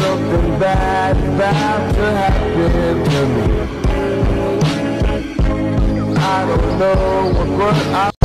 something bad about to happen to me. I don't know what, but I.